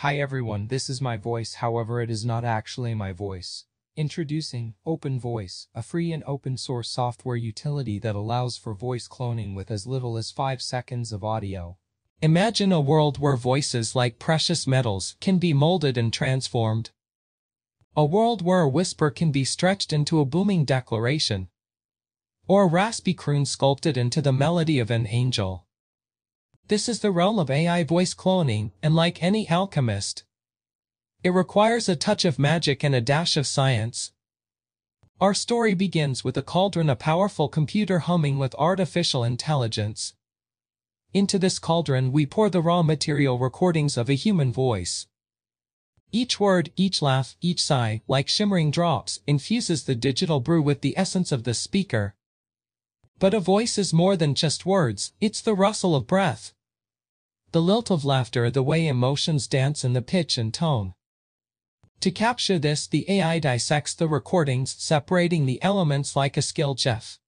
Hi everyone, this is my voice, however it is not actually my voice. Introducing OpenVoice, a free and open source software utility that allows for voice cloning with as little as 5 seconds of audio. Imagine a world where voices like precious metals can be molded and transformed. A world where a whisper can be stretched into a booming declaration. Or a raspy croon sculpted into the melody of an angel. This is the realm of AI voice cloning, and like any alchemist, it requires a touch of magic and a dash of science. Our story begins with a cauldron a powerful computer humming with artificial intelligence. Into this cauldron we pour the raw material recordings of a human voice. Each word, each laugh, each sigh, like shimmering drops, infuses the digital brew with the essence of the speaker. But a voice is more than just words, it's the rustle of breath the lilt of laughter, the way emotions dance in the pitch and tone. To capture this, the AI dissects the recordings, separating the elements like a skilled chef.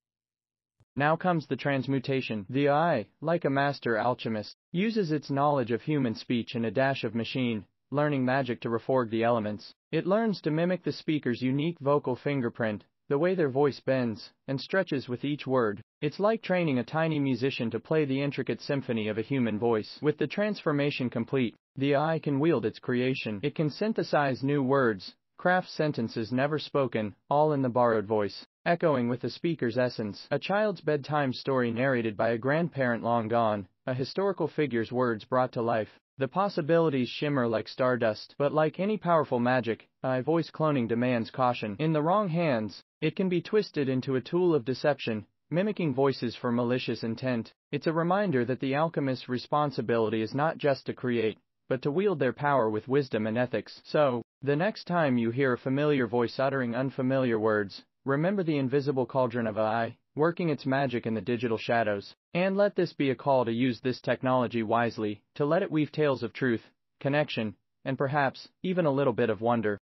Now comes the transmutation. The AI, like a master alchemist, uses its knowledge of human speech and a dash of machine, learning magic to reforge the elements. It learns to mimic the speaker's unique vocal fingerprint, the way their voice bends and stretches with each word, it's like training a tiny musician to play the intricate symphony of a human voice. With the transformation complete, the AI can wield its creation. It can synthesize new words, craft sentences never spoken, all in the borrowed voice, echoing with the speaker's essence. A child's bedtime story narrated by a grandparent long gone, a historical figure's words brought to life. The possibilities shimmer like stardust, but like any powerful magic, AI voice cloning demands caution. In the wrong hands, it can be twisted into a tool of deception, mimicking voices for malicious intent. It's a reminder that the alchemist's responsibility is not just to create, but to wield their power with wisdom and ethics. So, the next time you hear a familiar voice uttering unfamiliar words, remember the invisible cauldron of AI, working its magic in the digital shadows. And let this be a call to use this technology wisely, to let it weave tales of truth, connection, and perhaps even a little bit of wonder.